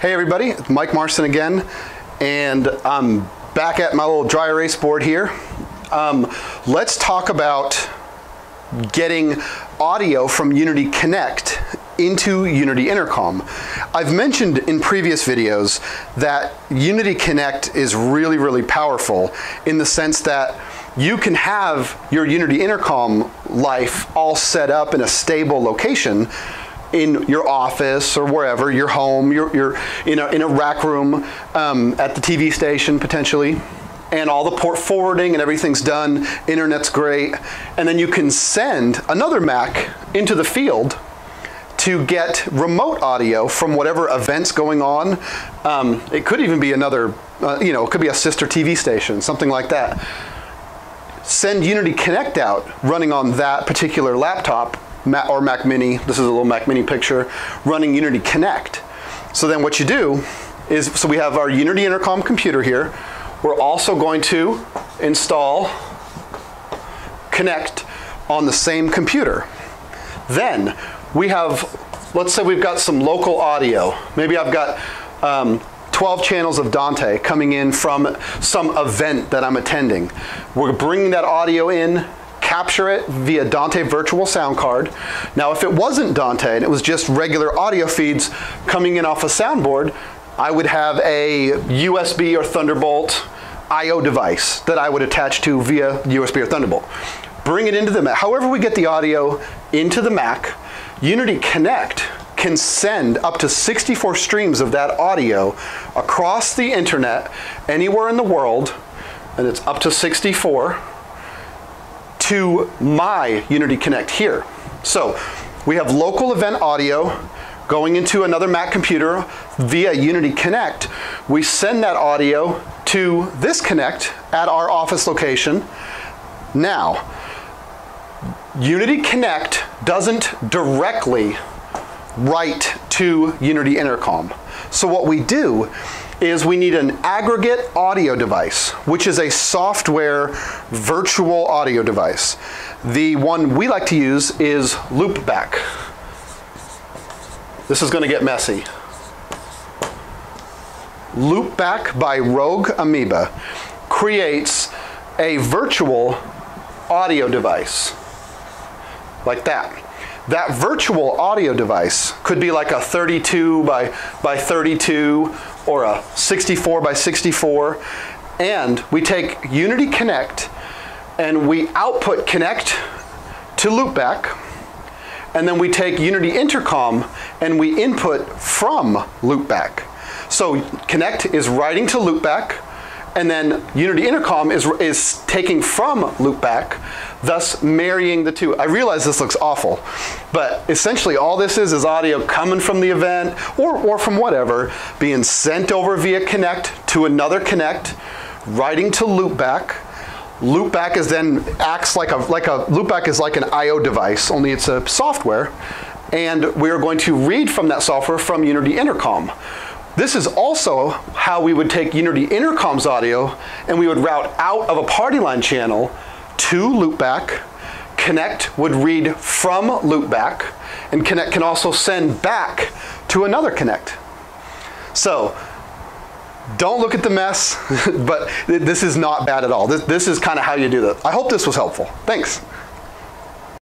Hey everybody, Mike Marston again, and I'm back at my little dry erase board here. Um, let's talk about getting audio from Unity Connect into Unity Intercom. I've mentioned in previous videos that Unity Connect is really, really powerful in the sense that you can have your Unity Intercom life all set up in a stable location in your office or wherever, your home, you're, you're in, a, in a rack room, um, at the TV station potentially, and all the port forwarding and everything's done, internet's great, and then you can send another Mac into the field to get remote audio from whatever events going on. Um, it could even be another, uh, you know, it could be a sister TV station, something like that. Send Unity Connect out running on that particular laptop or Mac Mini, this is a little Mac Mini picture, running Unity Connect. So then what you do is, so we have our Unity Intercom computer here. We're also going to install Connect on the same computer. Then we have, let's say we've got some local audio. Maybe I've got um, 12 channels of Dante coming in from some event that I'm attending. We're bringing that audio in, capture it via Dante Virtual Sound Card. Now, if it wasn't Dante and it was just regular audio feeds coming in off a soundboard, I would have a USB or Thunderbolt I.O. device that I would attach to via USB or Thunderbolt. Bring it into the Mac. However we get the audio into the Mac, Unity Connect can send up to 64 streams of that audio across the internet anywhere in the world, and it's up to 64 to my Unity Connect here. So we have local event audio going into another Mac computer via Unity Connect. We send that audio to this Connect at our office location. Now, Unity Connect doesn't directly write to Unity Intercom. So what we do is we need an aggregate audio device, which is a software virtual audio device. The one we like to use is Loopback. This is going to get messy. Loopback by Rogue Amoeba creates a virtual audio device like that. That virtual audio device could be like a 32 by, by 32 or a 64 by 64. And we take Unity Connect and we output Connect to Loopback. And then we take Unity Intercom and we input from Loopback. So Connect is writing to Loopback and then Unity Intercom is, is taking from Loopback, thus marrying the two. I realize this looks awful, but essentially all this is is audio coming from the event or, or from whatever, being sent over via Connect to another Connect, writing to Loopback. Loopback is then acts like a like a Loopback is like an I/O device, only it's a software, and we are going to read from that software from Unity Intercom. This is also how we would take Unity Intercom's audio and we would route out of a party line channel to loopback. Connect would read from loopback and Connect can also send back to another Connect. So don't look at the mess, but this is not bad at all. This, this is kind of how you do that. I hope this was helpful. Thanks.